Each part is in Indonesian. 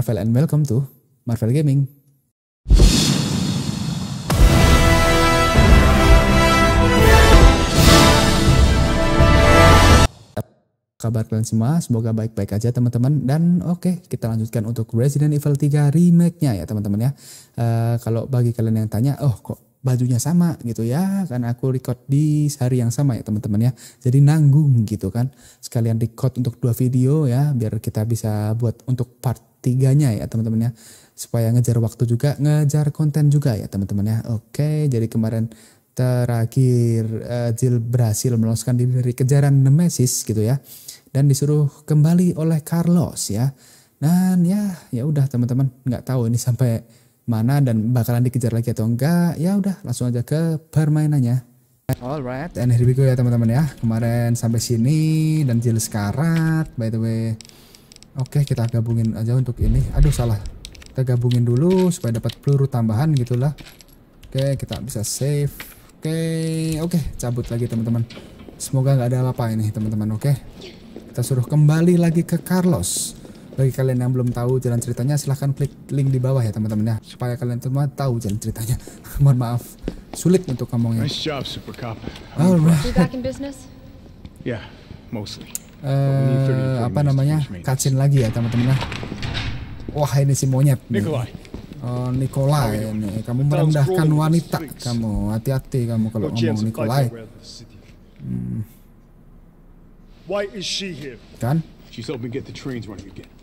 Marvel and welcome to Marvel Gaming. kabar kalian semua semoga baik-baik aja teman-teman dan oke okay, kita lanjutkan untuk Resident Evil 3 remake-nya ya teman-teman ya uh, kalau bagi kalian yang tanya oh kok bajunya sama gitu ya kan aku record di hari yang sama ya teman-teman ya. Jadi nanggung gitu kan. Sekalian record untuk dua video ya biar kita bisa buat untuk part tiganya ya teman-teman ya. Supaya ngejar waktu juga ngejar konten juga ya teman-teman ya. Oke jadi kemarin terakhir uh, Jill berhasil meloloskan diri dari kejaran Nemesis gitu ya. Dan disuruh kembali oleh Carlos ya. Dan ya ya udah teman-teman. Nggak tahu ini sampai mana dan bakalan dikejar lagi atau enggak. Ya udah langsung aja ke permainannya. Alright, and here we go ya teman-teman ya. Kemarin sampai sini dan Jill sekarat by the way. Oke, kita gabungin aja untuk ini. Aduh salah. Kita gabungin dulu supaya dapat peluru tambahan gitulah. Oke, kita bisa save. Oke, oke, cabut lagi teman-teman. Semoga nggak ada apa-apa ini teman-teman, oke? Kita suruh kembali lagi ke Carlos. Bagi kalian yang belum tahu jalan ceritanya, silahkan klik link di bawah ya teman-teman ya, supaya kalian semua tahu jalan ceritanya. Mohon maaf, sulit untuk ngomongnya. Nice job, Super Cop. Alright. Back in business? Yeah, mostly. Eh, apa namanya? Kacin lagi ya teman-teman ya. Wah ini si monyet nih. Nikolai. Oh, Nikolai ini. Kamu merendahkan wanita. Kamu hati-hati kamu kalau ngomong Nikolai. Hmm. Why is she here? Kan? She's helping get the trains running again.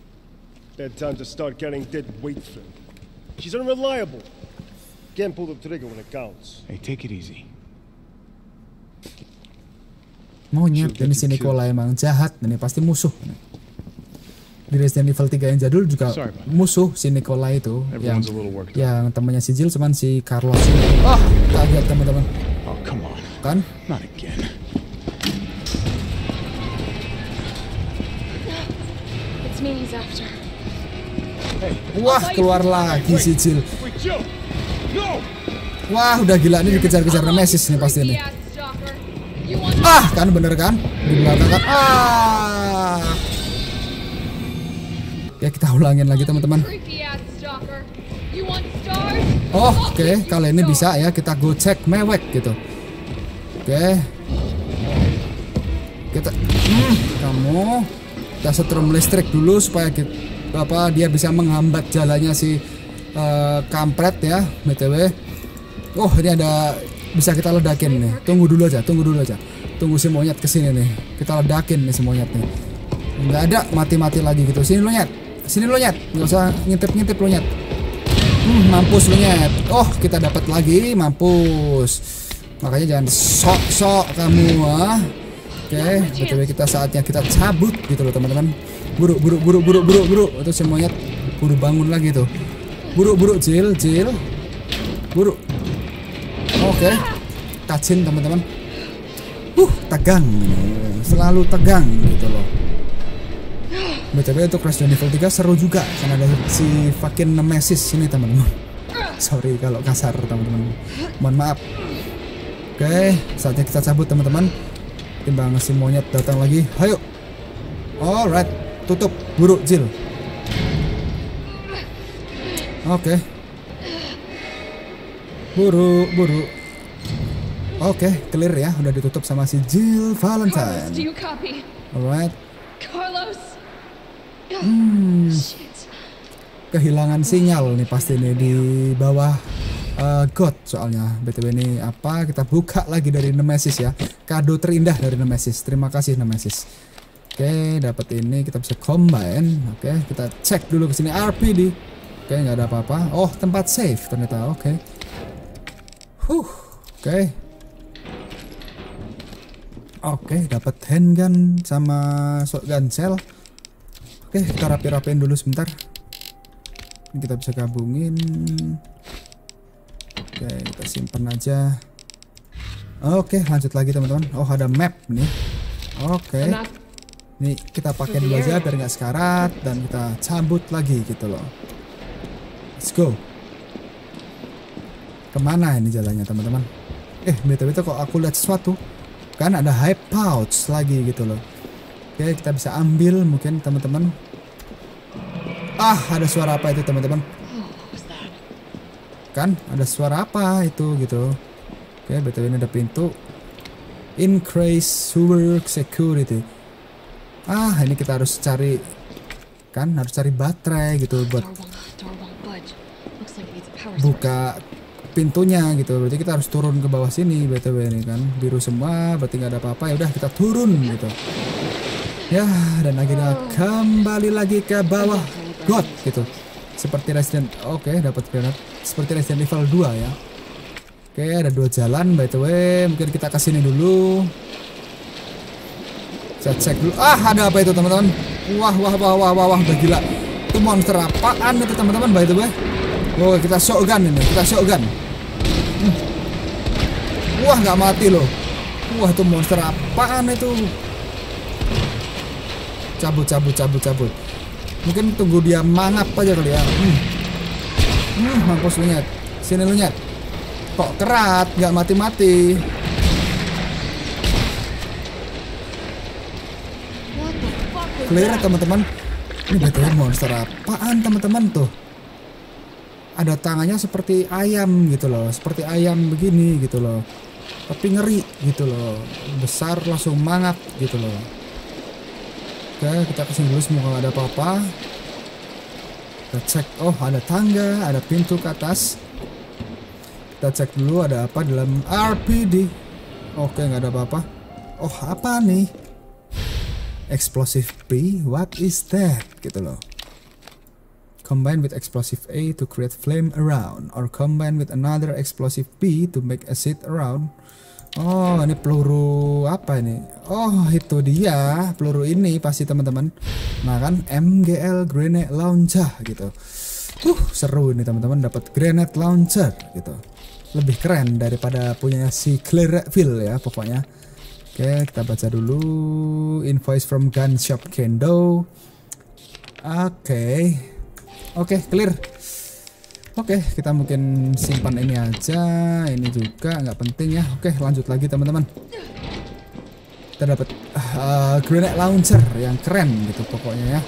Bad time to start getting dead weight filled. She's unreliable. Can't pull the trigger when it counts. Hey, take it easy. Monyet ini si Nikolai emang jahat ini pasti musuh. Di Resident Evil 3 yang jadul juga Sorry, musuh si Nikolai itu yang Everyone's yang temannya si Jill cuman si Carlos. Oh, kaget teman-teman. Oh, come on. Kan? Not again. It's me he's after. Wah, keluar lagi si Jill. Wah, udah gila ini dikejar-kejar Nemesis nih pasti ini. Ah, kan bener kan? Di belakang kan. Ah. Ya kita ulangin lagi teman-teman. Oh, oke, kali ini bisa ya kita gocek mewek gitu. Oke. Kita hmm, kamu kita setrum listrik dulu supaya kita, apa dia bisa menghambat jalannya si eh, kampret ya, BTW. Oh, ini ada bisa kita ledakin nih. Tunggu dulu aja, tunggu dulu aja. Tunggu si monyet ke sini nih. Kita ledakin nih si monyet nih. Nggak ada mati-mati lagi gitu. Sini lo nyet. Sini lo nyet. Nggak usah ngintip-ngintip lo nyet. Hmm, mampus lu nyet. Oh, kita dapat lagi, mampus. Makanya jangan sok-sok kamu, ah. Oke, btw kita saatnya kita cabut gitu loh teman-teman. Buru, buru, buru, buru, buru, buru. Itu si monyet buru bangun lagi tuh. Buru, buru, Jill, Jill. Buru. Oke, kacin teman-teman. Uh, tegang. Selalu tegang gitu loh. BTW untuk Resident Evil 3 seru juga karena ada si fucking Nemesis ini teman-teman. Sorry kalau kasar teman-teman. Mohon maaf. Oke, saatnya kita cabut teman-teman. Timbang si monyet datang lagi. Ayo. Alright, tutup. Buru, Jill. Oke. Buru, buru. Oke, clear ya. Udah ditutup sama si Jill Valentine. Alright. Carlos. Hmm. Kehilangan sinyal nih pasti nih di bawah uh, God soalnya btw ini apa kita buka lagi dari Nemesis ya kado terindah dari Nemesis terima kasih Nemesis oke dapat ini kita bisa combine. Oke kita cek dulu ke sini RPD oke nggak ada apa-apa. Oh tempat save ternyata. Oke. Huh oke. Oke dapat handgun sama shotgun shell. Oke kita rapi-rapiin dulu sebentar. Ini kita bisa gabungin. Oke kita simpan aja. Oke lanjut lagi teman-teman. Oh ada map nih. Oke Nih kita pakai dulu aja biar nggak sekarat dan kita cabut lagi gitu loh let's go ke mana ini jalannya teman-teman eh itu kok aku lihat sesuatu kan ada high pouch lagi gitu loh oke kita bisa ambil mungkin teman-teman Ah, ada suara apa itu teman-teman? Kan, ada suara apa itu gitu. Oke, betul ini ada pintu. Increase sewer security. Ah, ini kita harus cari kan harus cari baterai gitu buat buka pintunya gitu. Berarti kita harus turun ke bawah sini BTW ini kan. Biru semua, berarti nggak ada apa-apa. Ya udah kita turun gitu. Ya, dan akhirnya kembali lagi ke bawah God gitu. Seperti Resident Oke, dapat granat. Seperti Resident Evil 2 ya. Oke, ada dua jalan by the way. Mungkin kita ke sini dulu. Saya cek dulu. Ah, ada apa itu teman-teman? Wah, wah, wah, wah, wah, wah, udah gila. Itu monster apaan itu teman-teman by the way? Oh, kita shotgun ini, kita shotgun. Hmm. Wah, nggak mati loh. Wah, itu monster apaan itu? Cabut, cabut, cabut, cabut. Mungkin tunggu dia mangap aja kali ya. Hmm. Hmm, mampus lu nyet. Sini lu nyet. Kok kerat, nggak mati-mati. What the fuck was Clear teman-teman. Ini betul monster apaan teman-teman tuh? Ada tangannya seperti ayam gitu loh, seperti ayam begini gitu loh. Tapi ngeri gitu loh, besar langsung mangap gitu loh. Oke, kita ke sini dulu semoga ada apa-apa. Kita cek, oh ada tangga, ada pintu ke atas. Kita cek dulu ada apa dalam RPD. Oke, nggak ada apa-apa. Oh apa nih? Explosive B, what is that? Gitu loh. Combine with explosive A to create flame around, or combine with another explosive B to make acid around. Oh, ini peluru apa ini? Oh, itu dia peluru ini pasti teman-teman. Nah kan MGL Grenade Launcher gitu. Uh, seru ini teman-teman dapat grenade launcher gitu. Lebih keren daripada punya si Clearville ya pokoknya. Oke, kita baca dulu invoice from gun shop Kendo. Oke. Oke, clear. Oke, kita mungkin simpan ini aja. Ini juga nggak penting ya. Oke, lanjut lagi teman-teman. Kita dapat uh, grenade launcher yang keren gitu pokoknya ya.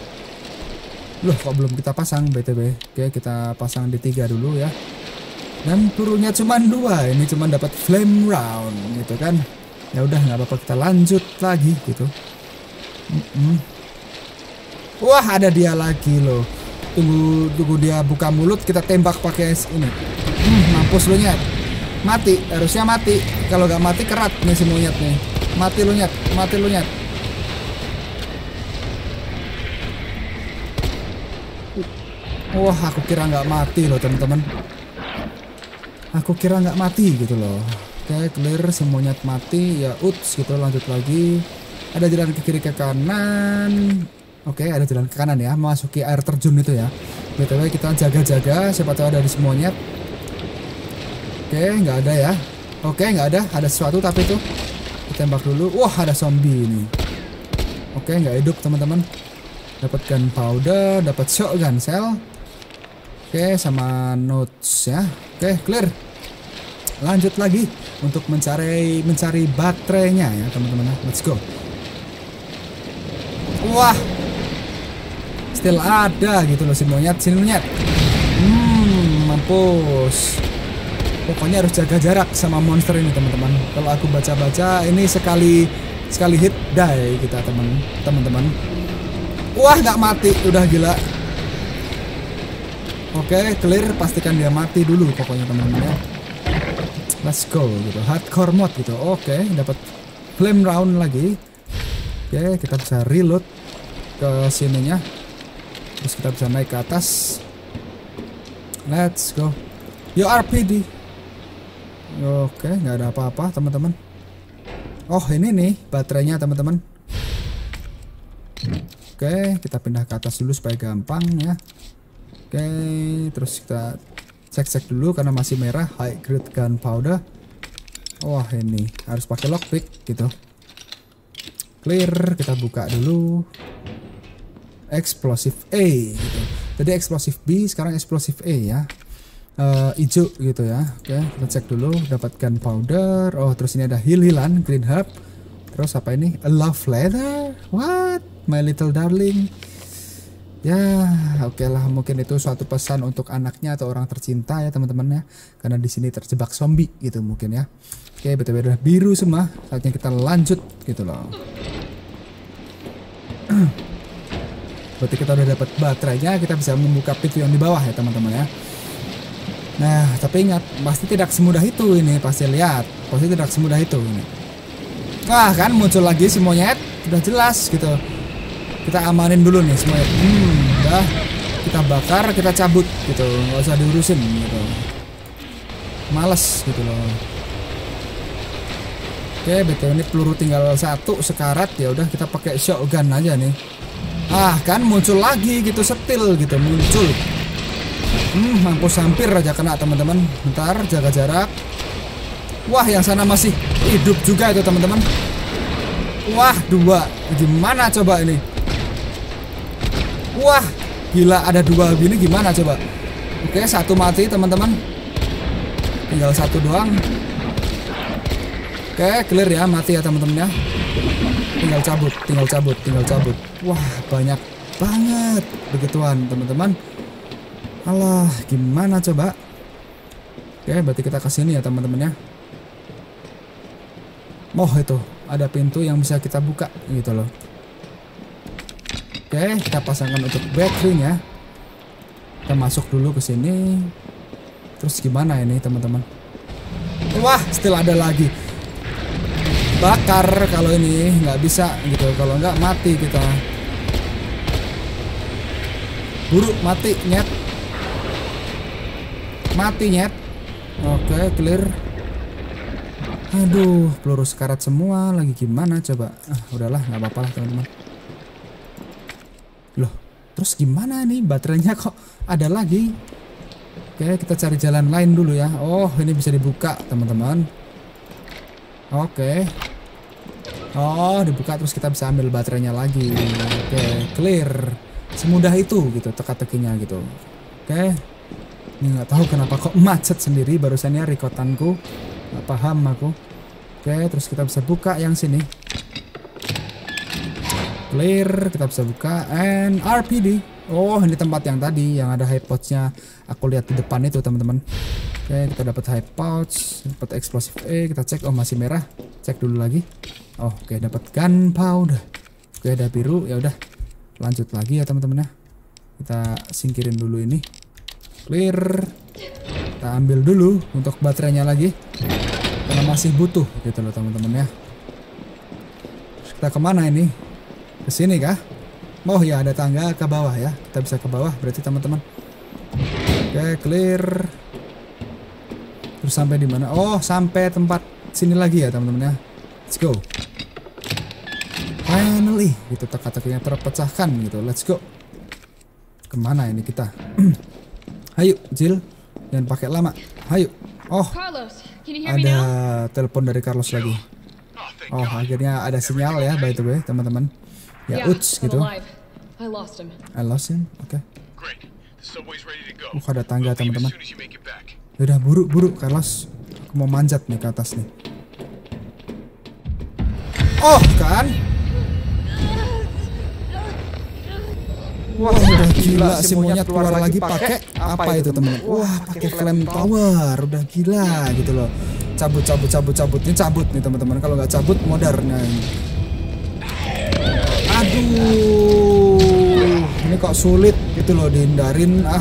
Loh, kok belum kita pasang BTW? Oke, kita pasang di tiga dulu ya. Dan pelurunya cuma dua. Ini cuma dapat flame round gitu kan ya udah nggak apa-apa kita lanjut lagi gitu. Mm-mm. wah ada dia lagi loh. Tunggu tunggu dia buka mulut kita tembak pakai ini. Hmm, mampus lu nyet. Mati harusnya mati. Kalau nggak mati kerat nih si monyet nih. Mati lu nyet. Mati lu nyet. Wah aku kira nggak mati loh teman-teman. Aku kira nggak mati gitu loh Oke, clear semuanya mati ya uts gitu lanjut lagi. Ada jalan ke kiri ke kanan. Oke, ada jalan ke kanan ya, memasuki air terjun itu ya. BTW kita jaga-jaga siapa tahu ada di semuanya. Oke, nggak ada ya. Oke, nggak ada. Ada sesuatu tapi itu ditembak dulu. Wah, ada zombie ini. Oke, nggak hidup teman-teman. Dapat gunpowder, dapat shotgun shell. Oke, sama notes ya. Oke, clear lanjut lagi untuk mencari mencari baterainya ya teman-teman let's go. Wah. Still ada gitu loh si monyet sini monyet. Hmm mampus. Pokoknya harus jaga jarak sama monster ini teman-teman. Kalau aku baca-baca ini sekali sekali hit die kita teman teman-teman. Wah nggak mati. Udah gila. Oke clear. Pastikan dia mati dulu pokoknya teman-teman ya let's go gitu. Hardcore mode gitu. Oke dapat flame round lagi. Oke kita bisa reload ke sininya. Terus kita bisa naik ke atas. Let's go. Yo RPD oke nggak ada apa-apa teman-teman. Oh ini nih baterainya teman-teman. Oke kita pindah ke atas dulu supaya gampang ya. Oke terus kita cek-cek dulu karena masih merah high grade gunpowder. Wah ini harus pakai lockpick gitu. Clear kita buka dulu. Explosive A gitu. Jadi explosive B sekarang explosive A ya. Eh, hijau gitu ya. Oke kita cek dulu dapat gunpowder. Oh terus ini ada heal-healan green herb. Terus apa ini? A love letter what? My little darling Ya, oke lah mungkin itu suatu pesan untuk anaknya atau orang tercinta ya teman-teman ya. Karena di sini terjebak zombie gitu mungkin ya. Oke, betul udah biru semua. Saatnya kita lanjut gitu loh. Berarti kita udah dapat baterainya, kita bisa membuka pintu yang di bawah ya teman-teman ya. Nah, tapi ingat, pasti tidak semudah itu ini, pasti lihat. Pasti tidak semudah itu ini. Wah, kan muncul lagi si monyet, udah jelas gitu. Kita amanin dulu nih semuanya. Hmm, udah kita bakar, kita cabut gitu, nggak usah diurusin gitu. Males gitu loh. Oke, betul ini peluru tinggal satu sekarat ya udah kita pakai shotgun aja nih. Ah, kan muncul lagi gitu setil gitu muncul. Hmm, mampus hampir aja kena teman-teman. Bentar, jaga jarak. Wah, yang sana masih hidup juga itu teman-teman. Wah, dua. Gimana coba ini? Wah, gila ada dua gini gimana coba? Oke, satu mati teman-teman. Tinggal satu doang. Oke, clear ya, mati ya teman-teman ya. Tinggal cabut, tinggal cabut, tinggal cabut. Wah, banyak banget begituan teman-teman. Alah, gimana coba? Oke, berarti kita ke sini ya teman-teman ya. Moh itu, ada pintu yang bisa kita buka gitu loh. Oke, kita pasangkan untuk backring ya. Kita masuk dulu ke sini. Terus gimana ini teman-teman? Wah, still ada lagi. Bakar kalau ini nggak bisa gitu. Kalau nggak mati kita. Buruk mati nyet. Mati nyet. Oke, clear. Aduh, peluru sekarat semua lagi gimana coba? Ah, udahlah, nggak apa-apa lah teman-teman. Loh, terus gimana nih baterainya kok ada lagi? Oke, kita cari jalan lain dulu ya. Oh, ini bisa dibuka, teman-teman. Oke. Oh, dibuka terus kita bisa ambil baterainya lagi. Oke, clear. Semudah itu gitu teka-tekinya gitu. Oke. Ini nggak tahu kenapa kok macet sendiri barusannya rekotanku. Nggak paham aku. Oke, terus kita bisa buka yang sini. Clear, kita bisa buka and RPD. Oh, ini tempat yang tadi yang ada high pouch-nya. Aku lihat di depan itu, teman-teman. Oke, kita dapat high pouch, dapat explosive E, kita cek oh masih merah. Cek dulu lagi. Oh, oke dapat gunpowder. Oke, ada biru, ya udah. Lanjut lagi ya, teman-teman ya. Kita singkirin dulu ini. Clear. Kita ambil dulu untuk baterainya lagi. Karena masih butuh gitu loh, teman-teman ya. Kita ke mana ini? Ke sini kah? Oh ya ada tangga ke bawah ya. Kita bisa ke bawah berarti teman-teman. Oke, clear. Terus sampai di mana? Oh, sampai tempat sini lagi ya, teman-teman ya. Let's go. Finally, gitu teka-tekinya terpecahkan gitu. Let's go. Ke mana ini kita? Hayu, Jill. Jangan pakai lama. Hayu. Oh, Carlos, ada telepon dari Carlos lagi. Oh, akhirnya ada sinyal ya, by the way, teman-teman. Ya, yeah, uts gitu. I lost him. I lost him. Oke. Great. The subway's ready to go. Uh, ada tangga, teman-teman. as soon as you make it back. Udah buru buru Carlos. Aku mau manjat nih ke atas nih. Oh kan? Wah udah gila si monyet keluar lagi pakai apa itu temen? Wah pakai flamethrower udah gila gitu loh. Cabut cabut cabut cabut ini cabut nih teman-teman. Kalau nggak cabut modar nah. Aduh, ini kok sulit gitu loh dihindarin ah.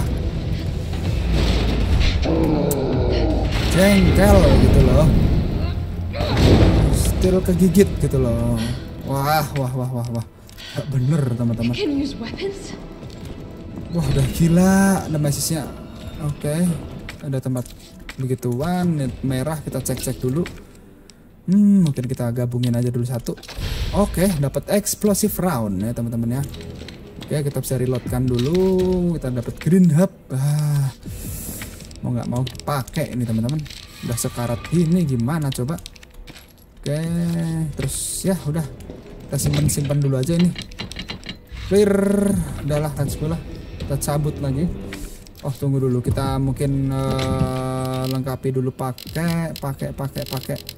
jengkel gitu loh. Still kegigit gitu loh. Wah wah wah wah wah. Gak bener teman-teman. Wah udah gila. Message-nya oke ada tempat begituan. Merah kita cek-cek dulu. Hmm mungkin kita gabungin aja dulu satu oke dapat explosive round ya teman-teman ya. Oke kita bisa reloadkan dulu. Kita dapat green hub. Ah mau nggak mau pakai ini teman-teman. Udah sekarat ini gimana coba? Oke terus ya udah. Kita simpan simpan dulu aja ini. Clear. Udahlah go lah. Kita cabut lagi. Oh tunggu dulu. Kita mungkin eh, lengkapi dulu pakai pakai pakai pakai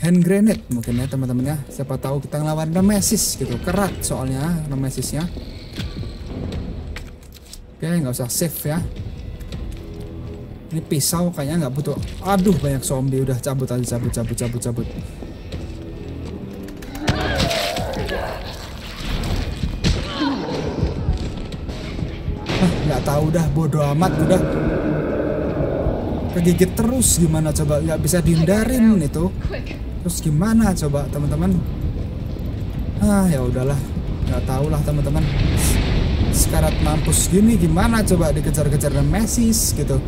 hand grenade mungkin ya teman-teman ya siapa tahu kita ngelawan Nemesis gitu kerat soalnya Nemesisnya Oke, nggak usah save ya. Ini pisau kayaknya nggak butuh. Aduh, banyak zombie udah cabut aja, cabut, cabut, cabut, cabut. Nggak tahu dah, bodoh amat udah. Kegigit terus gimana coba nggak bisa dihindarin itu. Terus gimana coba teman-teman? Ah ya udahlah, nggak tahu lah teman-teman. Sekarat mampus gini gimana coba dikejar-kejar dan mesis gitu.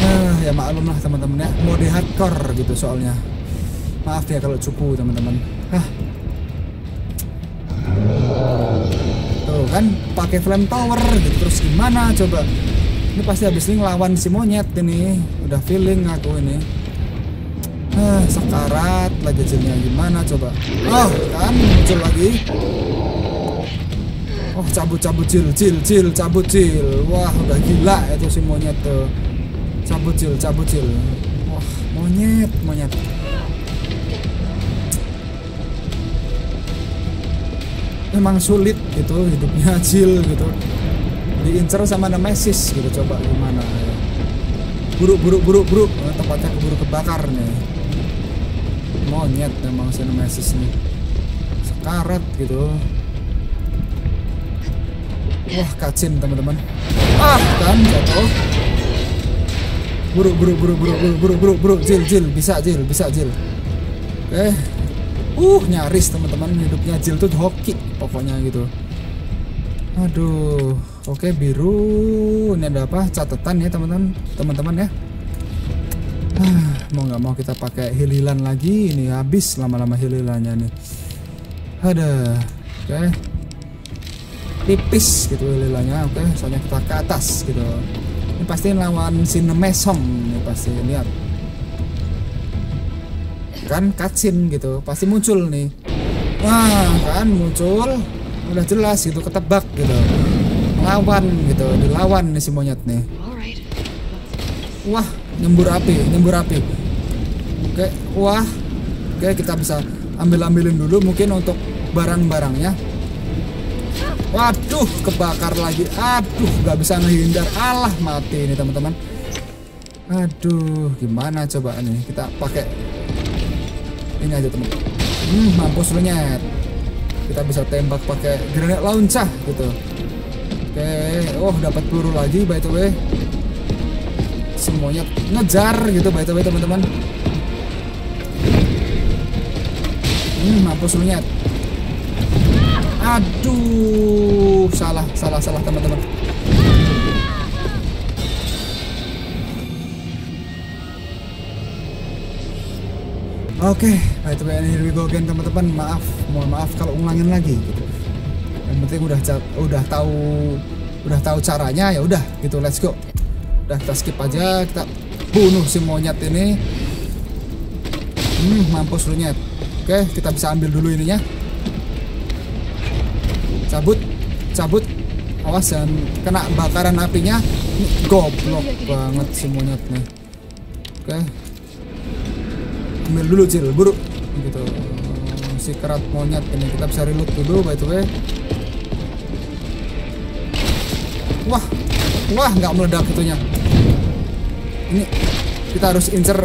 Ah ya maklum lah teman-teman ya, mode hardcore gitu soalnya. Maaf ya kalau cupu teman-teman. Ah. Tuh kan pakai flamethrower gitu terus gimana coba? Ini pasti habis ini ngelawan si monyet ini. Udah feeling aku ini. Ah, sekarat lagi jadinya gimana coba? Oh, kan muncul lagi. Oh, cabut-cabut cil, cil, cil, cabut cil. Wah, udah gila itu si monyet tuh. Cabut cil, cabut cil. Wah, monyet, monyet. Memang sulit gitu hidupnya cil gitu. Diincer sama Nemesis gitu coba gimana ya. Buruk, buruk, buruk, buruk. Tempatnya keburu kebakar nih monyet memang si Nemesis nih sekarat gitu. Wah kacin teman-teman. Ah kan jatuh. Buruk buruk buruk buruk buruk buruk buruk buruk. Jil jil bisa jil bisa jil. Oke. Uh nyaris teman-teman. Hidupnya jil tuh hoki pokoknya gitu. Aduh. Oke biru. Ini ada apa? Catatan ya teman-teman. Teman-teman ya. Ah, mau nggak mau kita pakai hililan lagi? Ini habis lama-lama hililannya nih. Ada oke. Tipis gitu hililannya oke. Soalnya kita ke atas gitu. Ini pasti lawan si Nemesong ini pasti lihat. Kan kacin gitu pasti muncul nih. Wah kan muncul. Udah jelas gitu ketebak gitu. Lawan gitu dilawan nih si monyet nih. Wah, nyembur api, nyembur api. Oke, wah. Oke, kita bisa ambil-ambilin dulu mungkin untuk barang-barangnya. Waduh, kebakar lagi. Aduh, nggak bisa ngehindar. Alah, mati ini teman-teman. Aduh, gimana coba nih? Kita pakai ini aja teman. Hmm, mampus lu nyet. Kita bisa tembak pakai granat launcher gitu. Oke, oh dapat peluru lagi by the way semuanya ngejar gitu by the way teman-teman hmm mampus lu nyet aduh salah salah salah teman-teman Oke, by the way, and here we teman-teman. Maaf, mohon maaf kalau ngulangin lagi gitu. Yang penting udah udah tahu udah tahu caranya ya udah gitu. Let's go udah kita skip aja kita bunuh si monyet ini hmm mampus lu nyet oke kita bisa ambil dulu ininya. Cabut cabut. Awas jangan kena bakaran apinya. Goblok banget si monyet nih oke. Ambil dulu cil. Buru gitu. Si kerat monyet ini. Kita bisa reload dulu by the way. Wah wah nggak meledak itunya. Ini kita harus incer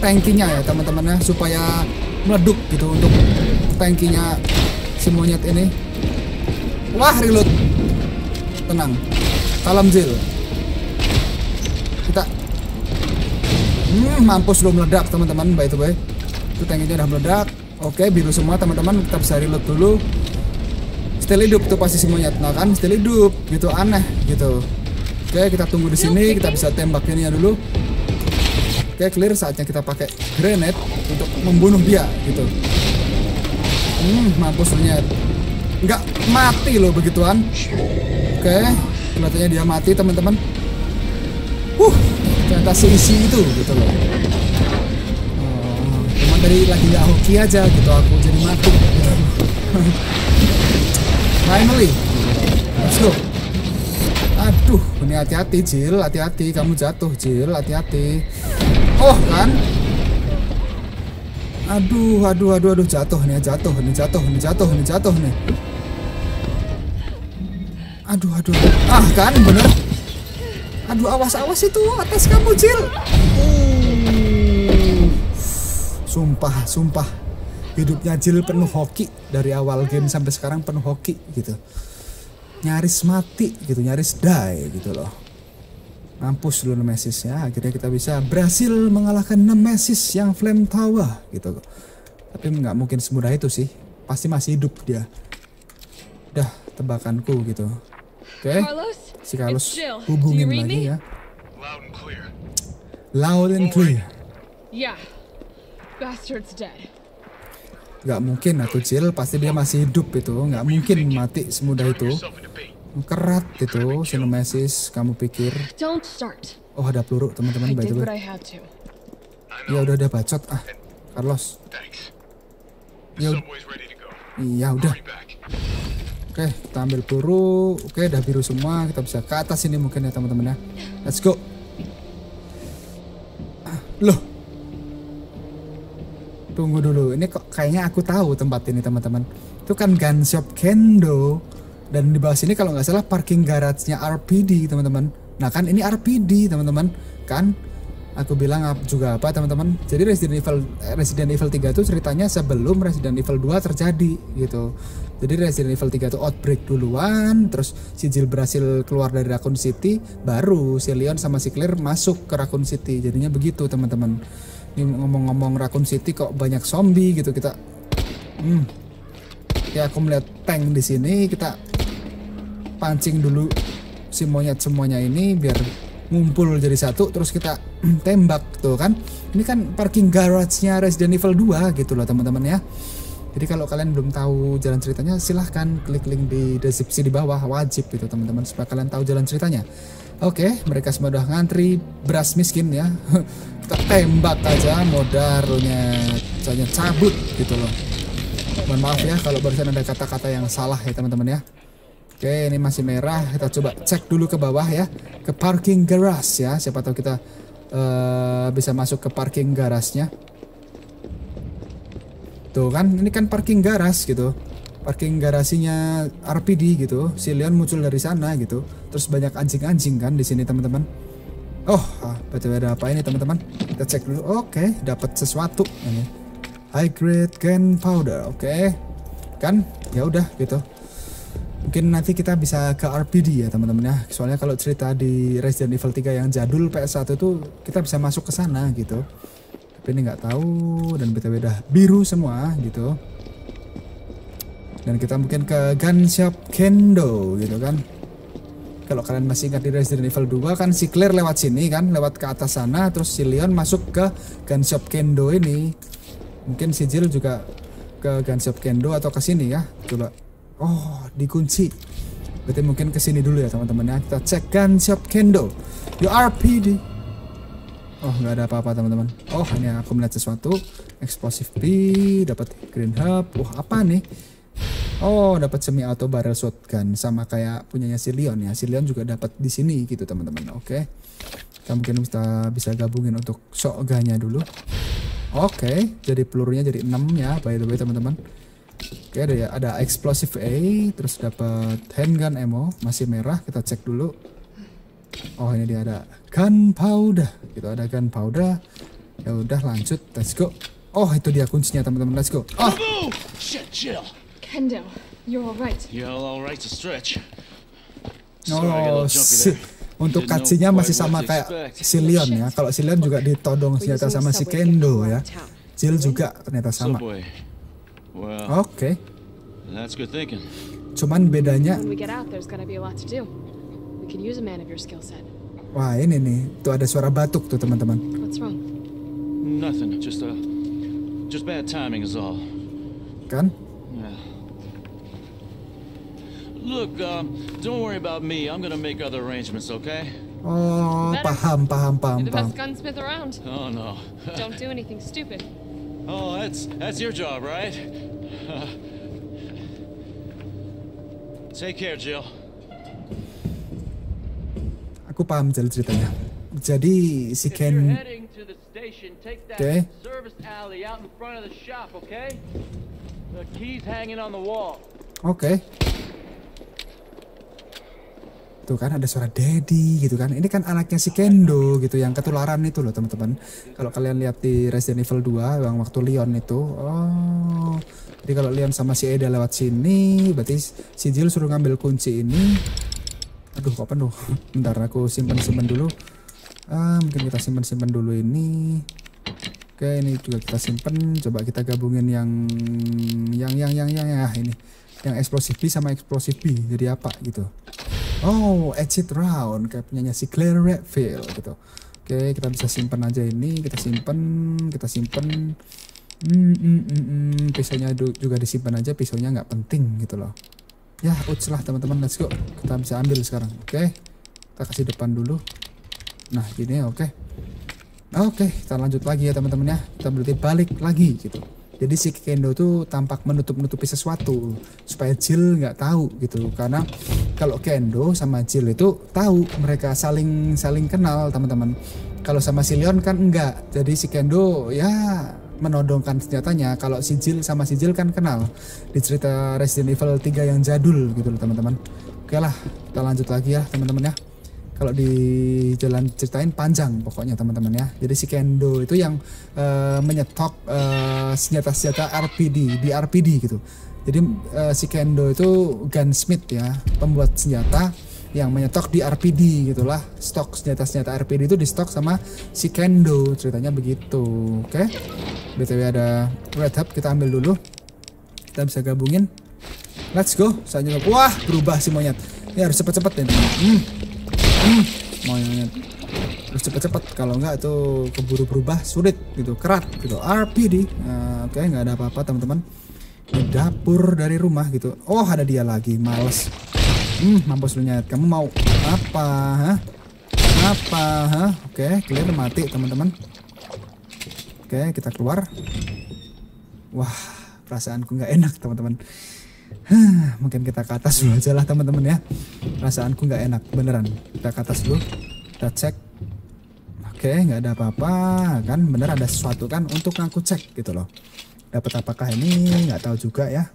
tankinya ya teman-teman ya supaya meleduk gitu untuk tankinya si monyet ini. Wah reload. Tenang. Salam zil. Kita hmm, mampus belum meledak teman-teman by the way. Itu tankinya udah meledak. Oke biru semua teman-teman. Kita bisa reload dulu. Still hidup tuh pasti si monyet nah kan? Still hidup. Gitu aneh gitu. Oke, kita tunggu di sini. Kita bisa tembak ininya dulu. Oke, clear. Saatnya kita pakai grenade untuk membunuh dia, gitu. Hmm, mampus ternyata. Nggak mati loh begituan. Oke, kelihatannya dia mati, teman-teman. Uh, ternyata seisi itu, gitu loh. Oh, cuman tadi lagi nggak hoki aja, gitu. Aku jadi mati. Gitu. Finally, let's go. Aduh, ini hati-hati, Jil, hati-hati, kamu jatuh, Jil, hati-hati. Oh, kan? Aduh, aduh, aduh, aduh, jatuh nih, jatuh, nih, jatuh, nih, jatuh, nih, jatuh nih. Aduh, aduh. Ah, kan bener. Aduh, awas, awas itu atas kamu, Jill. Uh. Sumpah, sumpah. Hidupnya Jill penuh hoki dari awal game sampai sekarang penuh hoki gitu. Nyaris mati gitu, nyaris die gitu loh. Mampus dulu Nemesis ya. Akhirnya kita bisa berhasil mengalahkan Nemesis yang Flame Tower gitu. Tapi nggak mungkin semudah itu sih. Pasti masih hidup dia. Udah tebakanku gitu. Oke. Carlos? Si Carlos hubungin lagi ya. Loud and clear. Loud and clear. Yeah. Bastard's dead. Gak mungkin atau Jill pasti dia masih hidup itu. Nggak mungkin mati semudah itu. Kerat itu si Nemesis. Kamu pikir? Oh ada peluru teman-teman by the way. Ya udah udah bacot ah. Carlos. Go. Iya udah. Oke, kita ambil peluru. Oke, udah biru semua. Kita bisa ke atas ini mungkin ya teman-teman ya. Let's go. Ah, Loh. Tunggu dulu. Ini kok kayaknya aku tahu tempat ini teman-teman. Itu kan gun shop Kendo. Dan di bawah sini kalau nggak salah parking garage-nya RPD teman-teman. Nah kan ini RPD teman-teman. Kan aku bilang juga apa teman-teman. Jadi Resident Evil eh, Resident Evil 3 itu ceritanya sebelum Resident Evil 2 terjadi gitu. Jadi Resident Evil 3 itu outbreak duluan, terus si Jill berhasil keluar dari Raccoon City, baru si Leon sama si Claire masuk ke Raccoon City. Jadinya begitu teman-teman. Ini ngomong-ngomong Raccoon City kok banyak zombie gitu kita. Hmm. Ya aku melihat tank di sini kita pancing dulu si monyet semuanya ini biar ngumpul jadi satu terus kita tembak tuh kan. Ini kan parking garage-nya Resident Evil 2 gitu loh teman-teman ya. Jadi kalau kalian belum tahu jalan ceritanya silahkan klik link di deskripsi di bawah wajib gitu teman-teman supaya kalian tahu jalan ceritanya. Oke mereka semua udah ngantri beras miskin ya. Kita tembak aja modalnya saya cabut gitu loh. Mohon maaf ya kalau barusan ada kata-kata yang salah ya teman-teman ya Oke, ini masih merah. Kita coba cek dulu ke bawah ya, ke parking garage ya. Siapa tahu kita eh, bisa masuk ke parking garasnya. Tuh kan, ini kan parking garage gitu. Parking garasinya RPD gitu. Si Leon muncul dari sana gitu. Terus banyak anjing-anjing kan di sini teman-teman. Oh, ah, betul ada apa ini teman-teman? Kita cek dulu. Oke, dapat sesuatu ini. High grade gunpowder. Oke. Kan? Ya udah gitu. Mungkin nanti kita bisa ke RPD ya teman-teman ya. Soalnya kalau cerita di Resident Evil 3 yang jadul PS1 itu kita bisa masuk ke sana gitu. Tapi ini nggak tahu dan udah biru semua gitu. Dan kita mungkin ke gun shop Kendo gitu kan. Kalau kalian masih ingat di Resident Evil 2 kan si Claire lewat sini kan, lewat ke atas sana terus si Leon masuk ke gun shop Kendo ini. Mungkin si Jill juga ke gun shop Kendo atau ke sini ya. Coba Oh, dikunci. Berarti mungkin ke sini dulu ya teman-teman ya. Kita cek shop Kendo. Yo RPD. Oh, nggak ada apa-apa teman-teman. Oh, hanya aku melihat sesuatu. Explosive B, dapat green hub. Wah, apa nih? Oh, dapat semi auto barrel shotgun sama kayak punyanya si Leon ya. Si Leon juga dapat di sini gitu teman-teman. Oke. Kita mungkin bisa bisa gabungin untuk shotgunnya dulu. Oke, jadi pelurunya jadi 6 ya by the way teman-teman. Oke ada ya, ada explosive A, terus dapat handgun ammo, masih merah, kita cek dulu. Oh ini dia ada gunpowder, gitu ada gunpowder. Ya udah lanjut, let's go. Oh itu dia kuncinya teman-teman, let's go. Oh! Shit, Jill. Kendo, you're alright. Yeah, all right to stretch. Oh, si, untuk quite masih sama kayak expect. si Leon ya. Kalau si Leon juga ditodong senjata sama si Kendo ya. Jill juga ternyata sama. Well, Oke, that's good thinking. cuman bedanya, When we get out, there's gonna be a lot to do. We could use a man of your skill set. wah ini nih, tuh ada suara batuk tuh teman-teman. What's wrong? Nothing. Just uh, just bad timing is all. Kan? Yeah. Look, um, don't worry about me. I'm gonna make other arrangements, okay? Oh, paham, paham, paham, You're the paham. best gunsmith around. Oh no. Don't do anything stupid. Oh, that's that's your job, right? Take care, Jill. Aku paham jalan ceritanya. Jadi si If you're Ken, heading to the station, take that Okay. service alley out in front of the shop, okay? The key's hanging on the wall. oke. Tuh kan ada suara daddy gitu kan. Ini kan anaknya si Kendo gitu yang ketularan itu loh teman-teman. Kalau kalian lihat di Resident Evil 2 yang waktu Leon itu oh jadi kalau Leon sama si Eda lewat sini berarti si Jill suruh ngambil kunci ini. Aduh kok penuh? Bentar aku simpen-simpen dulu. Ah mungkin kita simpen-simpen dulu ini. Oke ini juga kita simpen. Coba kita gabungin yang yang yang yang yang ya ini. Yang eksplosif B sama eksplosif B jadi apa gitu oh exit round. Kayak punyanya si Claire Redfield gitu. Oke kita bisa simpen aja ini. Kita simpen kita simpen. Hmm, hmm, hmm, hmm. pisaunya juga disimpan aja. Pisaunya nggak penting gitu loh. Ya uts lah teman-teman. Let's go. Kita bisa ambil sekarang. Oke kita kasih depan dulu. Nah gini oke. Oke kita lanjut lagi ya teman-teman ya. Kita berarti balik lagi gitu. Jadi si Kendo tuh tampak menutup-nutupi sesuatu supaya Jill nggak tahu gitu. Karena kalau Kendo sama Jill itu tahu mereka saling saling kenal teman-teman. Kalau sama si Leon kan enggak. Jadi si Kendo ya menodongkan senjatanya. Kalau si Jill sama si Jill kan kenal. Di cerita Resident Evil 3 yang jadul gitu loh teman-teman. Oke lah kita lanjut lagi ya teman-teman ya. Kalau di jalan ceritain panjang pokoknya teman-teman ya. Jadi si Kendo itu yang eh, menyetok eh, senjata-senjata RPD di RPD gitu jadi eh, si Kendo itu gunsmith ya pembuat senjata yang menyetok di RPD gitulah. Stok senjata-senjata RPD itu di stok sama si Kendo ceritanya begitu. Oke? Btw ada red hub kita ambil dulu. Kita bisa gabungin. Let's go. Selanjutnya wah berubah si monyet. Ini harus cepet-cepet ya teman hmm. Hmm. monyet harus cepet-cepet. Kalau enggak itu keburu berubah. Sulit gitu. Kerat gitu. RPD Nah, oke nggak ada apa-apa teman-teman di dapur dari rumah gitu. Oh ada dia lagi. Males. Hmm mampus lu nyet. Kamu mau apa hah? Apa hah? Oke clear mati teman-teman. Oke kita keluar. Wah perasaanku nggak enak teman-teman. Mungkin kita ke atas dulu aja lah teman-teman ya. Perasaanku nggak enak beneran. Kita ke atas dulu. Kita cek. Oke nggak ada apa-apa kan? Bener ada sesuatu kan untuk aku cek gitu loh dapat apakah ini? Nggak tahu juga ya.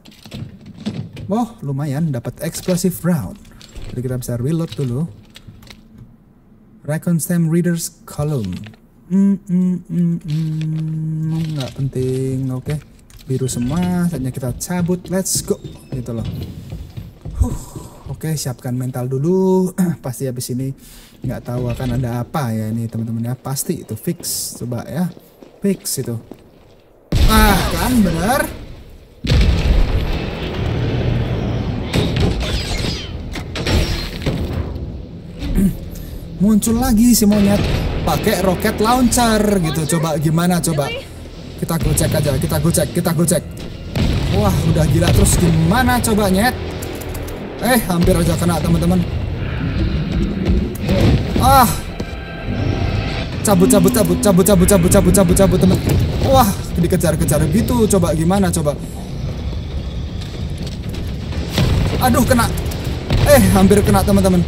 Oh lumayan. Dapat explosive round. Jadi kita bisa reload dulu. Recon Stem Readers Column. Hmm, hmm, hmm, hmm, nggak penting. Oke. Biru semua. Saatnya kita cabut. Let's go. Gitu loh. Huh, oke siapkan mental dulu. Pasti habis ini nggak tahu akan ada apa ya ini teman-teman ya. Pasti itu fix. Coba ya. Fix itu ah kan bener. Muncul lagi si monyet. Pakai roket launcher gitu. Coba gimana coba? Kita gocek aja kita gocek kita gocek. Wah udah gila. Terus gimana coba nyet? Eh hampir aja kena teman-teman. Ah. Cabut cabut cabut cabut cabut cabut cabut cabut cabut teman wah dikejar-kejar gitu. Coba gimana coba? Aduh kena. Eh hampir kena teman-teman.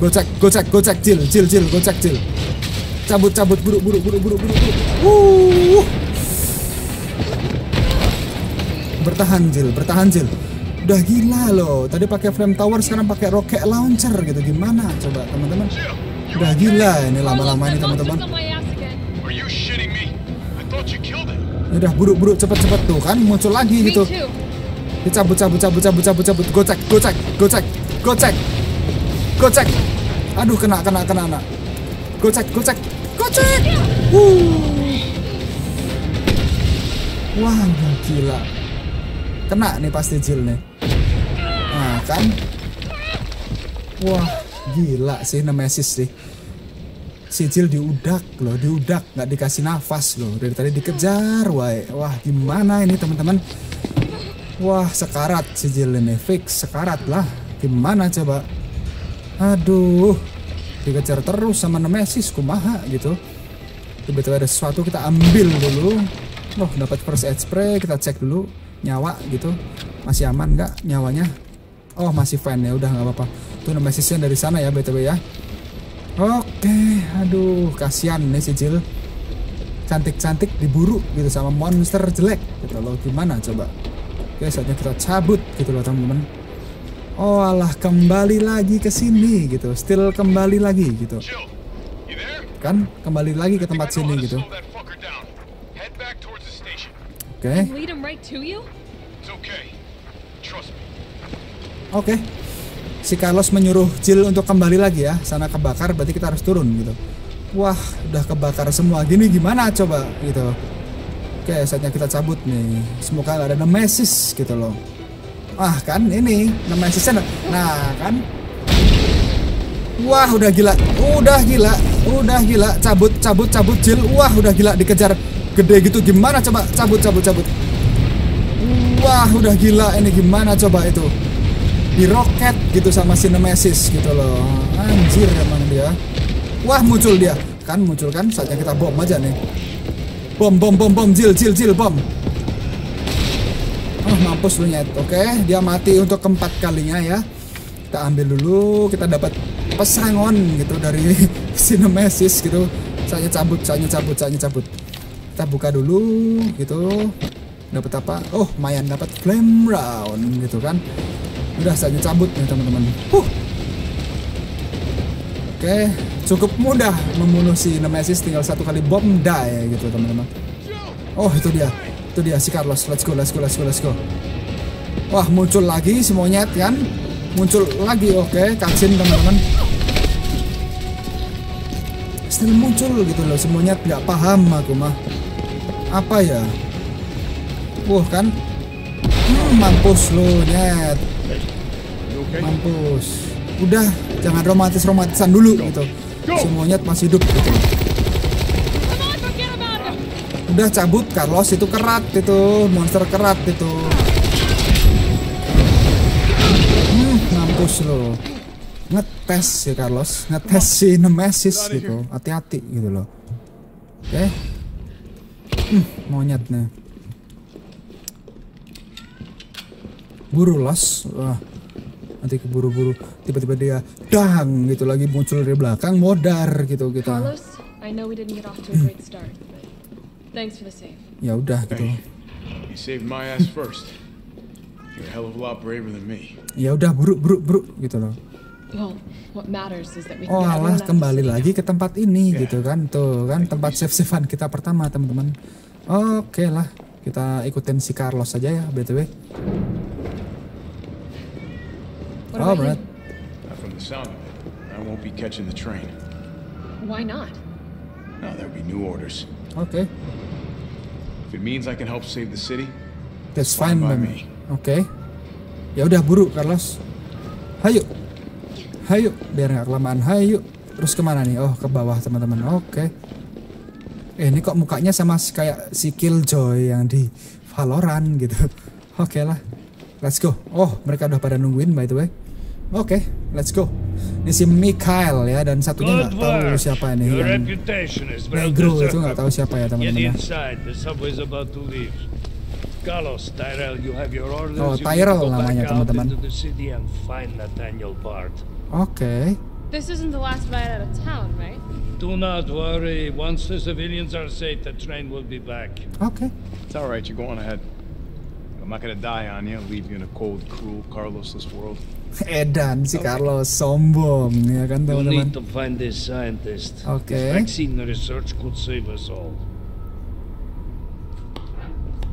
Gocek gocek gocek jil jil jil gocek jil. Cabut cabut buru buru buru buru buru uh. bertahan jil bertahan jil. Udah gila loh. Tadi pakai flame tower sekarang pakai rocket launcher gitu. Gimana coba teman-teman? Udah gila ini lama-lama ini teman-teman udah buru buru cepet cepet tuh kan muncul lagi Me gitu. too. dicabut cabut cabut cabut cabut cabut. Gocek gocek gocek gocek. Gocek. Aduh kena kena kena kena. Gocek gocek gocek. Uh. wah gila. Kena nih pasti Jill nih. Nah kan? Wah gila sih Nemesis sih si Jill diudak loh diudak nggak dikasih nafas loh. Dari tadi dikejar wae. Wah gimana ini teman-teman? Wah sekarat si Jill ini. Fix sekarat lah. Gimana coba? Aduh dikejar terus sama Nemesis kumaha gitu. Tiba-tiba ada sesuatu kita ambil dulu. Loh dapat first aid spray kita cek dulu nyawa gitu. Masih aman nggak nyawanya? Oh masih fine ya udah nggak apa-apa. Tuh Nemesisnya dari sana ya btw ya Oke, aduh kasihan nih Cicil. Cantik-cantik diburu gitu sama monster jelek gitu loh. Gimana coba? Oke, saatnya kita cabut gitu loh teman-teman. Oh alah kembali lagi ke sini gitu. Still kembali lagi gitu. Kan kembali lagi ke tempat sini gitu. Oke. Oke. Oke. Si Carlos menyuruh Jill untuk kembali lagi ya. Sana kebakar berarti kita harus turun gitu. Wah, udah kebakar semua. Gini gimana coba gitu. Oke, saatnya kita cabut nih. Semoga gak ada Nemesis gitu loh. Ah, kan ini Nemesisnya. Nah, kan. Wah, udah gila. Udah gila. Udah gila. Cabut, cabut, cabut Jill. Wah, udah gila dikejar gede gitu. Gimana coba cabut, cabut, cabut. Wah, udah gila. Ini gimana coba itu? Di roket gitu sama si Nemesis gitu loh. Anjir emang dia. Wah muncul dia. Kan muncul kan saatnya kita bom aja nih. Bom bom bom bom jil jil jil bom. Oh mampus lu nyet. Oke dia mati untuk keempat kalinya ya. Kita ambil dulu kita dapat pesangon gitu dari si Nemesis gitu. Saya cabut saya cabut saya cabut. Kita buka dulu gitu. Dapat apa? Oh mayan dapat flame round gitu kan udah saja cabut nih teman-teman. Huh. oke cukup mudah membunuh si Nemesis tinggal satu kali bom die gitu teman-teman. Oh itu dia. Itu dia si Carlos. Let's go let's go let's go let's go. Wah muncul lagi si monyet kan? Muncul lagi oke kacin teman-teman. Still muncul gitu loh si monyet. Nggak paham aku mah. Apa ya? Wah kan mampus lu okay? mampus. Udah jangan romantis romantisan dulu gitu. Si monyet masih hidup gitu. Udah cabut Carlos itu kerat itu. Monster kerat itu. Hmm, mampus lo ngetes si Carlos ngetes si Nemesis gitu. Hati-hati gitu loh. Oke. Hmm, monyet nih buru los wah nanti keburu-buru tiba-tiba dia dang gitu lagi muncul dari belakang modar gitu kita. Carlos, I know we didn't get off to a great start, but thanks for the save. ya udah gitu. You. Saved my ass first. You're a hell of a lot braver than me. ya udah buruk buruk buruk gitu loh. Well, what matters is that we can Oh alah kembali lagi ke tempat ini gitu kan. Tuh kan tempat save savean kita pertama teman-teman. Oke lah kita ikutin si Carlos saja ya btw Oh berat you? Not from the sound of it. I won't be catching the train. Why not? No, there'll be new orders. oke If it means I can help save the city, that's Fine by me. oke ya udah buru Carlos. Hayo. Hayo. Biar nggak kelamaan. Hayo. Terus ke mana nih? Oh ke bawah teman-teman. Oke. Eh ini kok mukanya sama si- kayak si Killjoy yang di Valorant gitu. Oke lah. Let's go. Oh mereka udah pada nungguin by the way oke let's go ini si Mikhail ya dan satunya nggak tahu siapa ini Your yang negro itu nggak tahu siapa ya teman-teman ya. Carlos, Tyrell, you have your orders. Oh, You Tyrell go namanya, teman-teman. oke This isn't the last ride out of town, right? Do not worry. Once the civilians are safe, the train will be back. oke it's all right. You're going ahead. I'm not gonna die on you, leave you in a cold, cruel, Carlosless world. Edan si Carlos sombong ya kan teman-teman need to find this scientist. Okay. This vaccine research could save us all.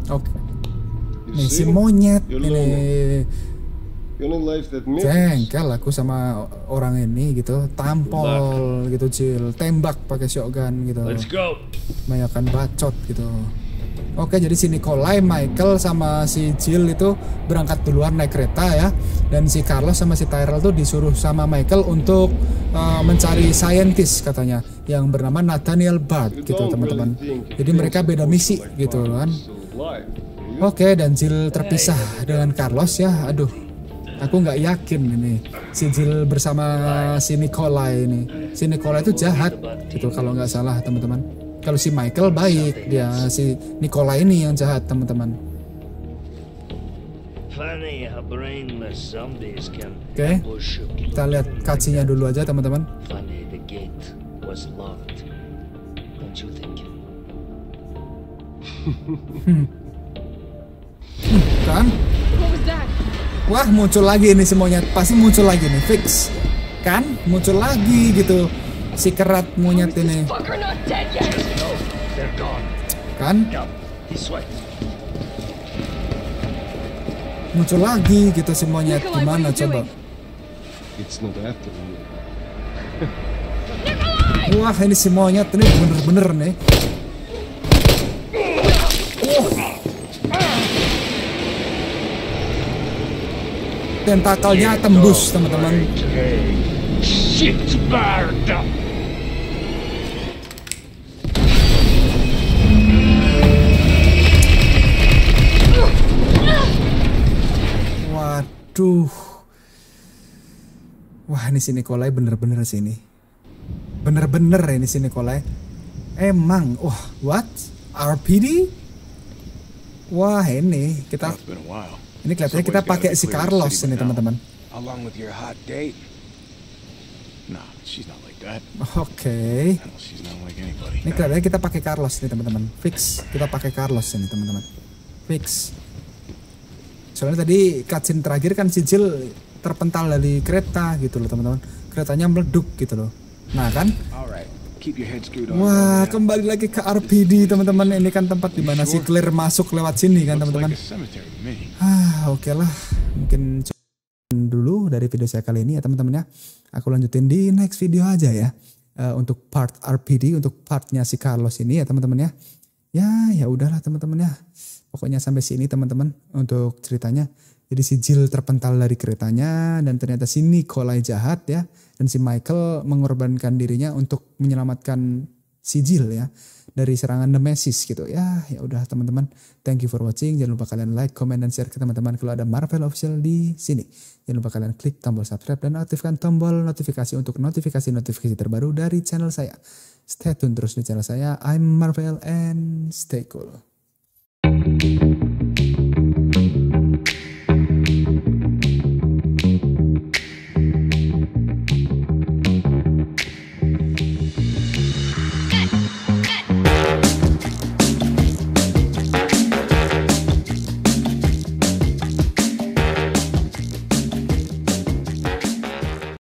oke You nih si monyet ini. jengkel aku sama orang ini gitu. Tampol gitu Cil. Tembak pakai shotgun gitu. Let's go. banyakan bacot gitu Oke jadi si Nikolai, Michael sama si Jill itu berangkat duluan naik kereta ya. Dan si Carlos sama si Tyrell tuh disuruh sama Michael untuk uh, mencari scientist katanya Yang bernama Nathaniel You gitu teman-teman. Jadi mereka beda misi gitu kan? Oke dan Jill terpisah dengan Carlos ya. Aduh aku nggak yakin ini si Jill bersama si Nikolai ini. Si Nikolai itu jahat gitu kalau nggak salah teman-teman kalau si Michael baik dia si Nikolai ini yang jahat teman-teman. Oke. you. kita lihat kacinya dulu aja teman-teman. Kan? Wah muncul lagi ini semuanya. Pasti muncul lagi nih fix. Kan? Muncul lagi gitu si kerat monyet ini kan? Muncul lagi gitu si monyet gimana coba? Wah ini si monyet ini bener-bener nih Wah. tentakelnya tembus teman-teman Waduh. Wah ini si Nikolai bener-bener sih ini. Bener-bener ini si Nikolai. Emang, wah what? RPD? Wah ini kita ini kelihatannya kita pakai si Carlos ini teman-teman. Along with your hot date. Nah, she's not like that. Oke. Ini kelihatannya kita pakai Carlos nih teman-teman. Fix. Kita pakai Carlos ini teman-teman. Fix. Soalnya tadi cutscene terakhir kan sijil terpental dari kereta gitu loh teman-teman. Keretanya meleduk gitu loh. Nah kan? Wah, kembali lagi ke RPD teman-teman. Ini kan tempat di mana si Claire masuk lewat sini kan teman-teman. Ah, oke lah. Mungkin dulu dari video saya kali ini ya teman-teman ya. Aku lanjutin di next video aja ya. Eh, untuk part RPD, untuk partnya si Carlos ini ya teman-teman ya. Ya, ya udahlah teman-teman ya. Pokoknya sampai sini teman-teman untuk ceritanya. Jadi si Jill terpental dari keretanya dan ternyata si Nikolai jahat ya. Dan si Michael mengorbankan dirinya untuk menyelamatkan si Jill ya. Dari serangan Nemesis gitu. Ya ya udah teman-teman. Thank you for watching. Jangan lupa kalian like comment dan share ke teman-teman kalau ada Marvel official di sini. Jangan lupa kalian klik tombol subscribe dan aktifkan tombol notifikasi untuk notifikasi-notifikasi terbaru dari channel saya. Stay tune terus di channel saya. I'm Marvel and stay cool Thank you.